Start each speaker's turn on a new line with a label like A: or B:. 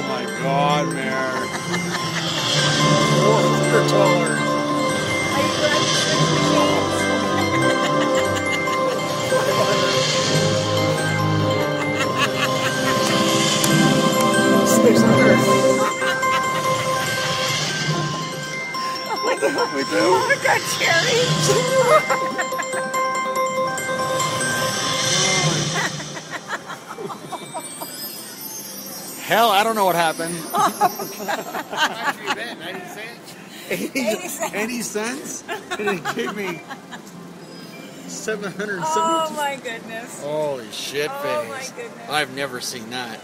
A: Oh my god, Mare. Four foot taller.
B: Are you glad you.
A: What the hell we do? Oh my
B: god, Cherry!
A: Hell? I don't know what happened. How
C: much you bet? 90 cents?
A: 80, 80 cents. 80 cents?
B: And
A: they gave me 772. Oh
B: my goodness.
A: Holy shit Oh, my
B: goodness.
A: I've never seen that.